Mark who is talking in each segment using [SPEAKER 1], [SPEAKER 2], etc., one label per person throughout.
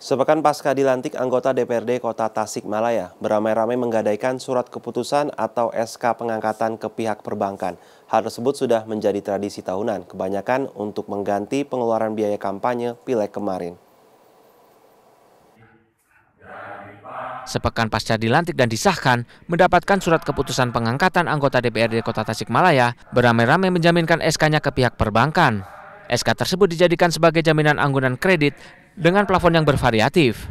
[SPEAKER 1] Sepekan pasca dilantik anggota DPRD Kota Tasikmalaya beramai-ramai menggadaikan surat keputusan atau SK pengangkatan ke pihak perbankan. Hal tersebut sudah menjadi tradisi tahunan, kebanyakan untuk mengganti pengeluaran biaya kampanye pileg kemarin.
[SPEAKER 2] Sepekan pasca dilantik dan disahkan, mendapatkan surat keputusan pengangkatan anggota DPRD Kota Tasikmalaya, beramai-ramai menjaminkan SK-nya ke pihak perbankan. SK tersebut dijadikan sebagai jaminan anggunan kredit dengan plafon yang bervariatif.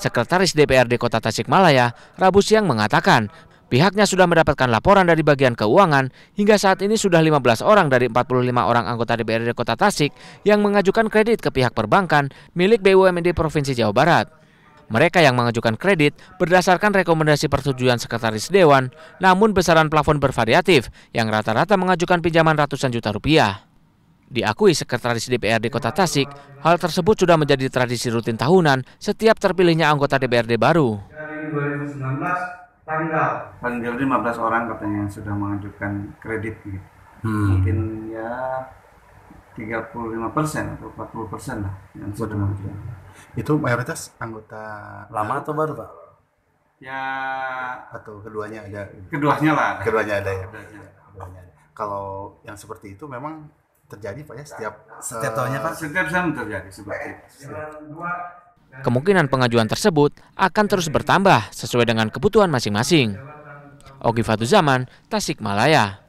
[SPEAKER 2] Sekretaris DPRD Kota Tasikmalaya, Rabu siang mengatakan, pihaknya sudah mendapatkan laporan dari bagian keuangan hingga saat ini sudah 15 orang dari 45 orang anggota DPRD Kota Tasik yang mengajukan kredit ke pihak perbankan milik BUMD Provinsi Jawa Barat. Mereka yang mengajukan kredit berdasarkan rekomendasi persetujuan Sekretaris Dewan, namun besaran plafon bervariatif yang rata-rata mengajukan pinjaman ratusan juta rupiah. Diakui Sekretaris DPRD Kota Tasik, hal tersebut sudah menjadi tradisi rutin tahunan setiap terpilihnya anggota DPRD baru.
[SPEAKER 3] Dari 2019 tanggal tanggal 15 orang katanya yang sudah mengajukan kredit gitu. Hmm. Mungkin ya 35 persen atau 40 persen lah yang sudah mengajukan.
[SPEAKER 4] Itu mayoritas anggota
[SPEAKER 5] lama atau baru pak?
[SPEAKER 3] Ya
[SPEAKER 4] atau keduanya ada?
[SPEAKER 3] Keduanya lah.
[SPEAKER 4] Keduanya ada ya. Keduanya ada. Kalau yang seperti itu memang terjadi pak ya setiap
[SPEAKER 3] setiap tahunnya pak setiap tahun terjadi seperti itu.
[SPEAKER 2] Kemungkinan pengajuan tersebut akan terus bertambah sesuai dengan kebutuhan masing-masing. Ogi Fatuzaman, Tasikmalaya.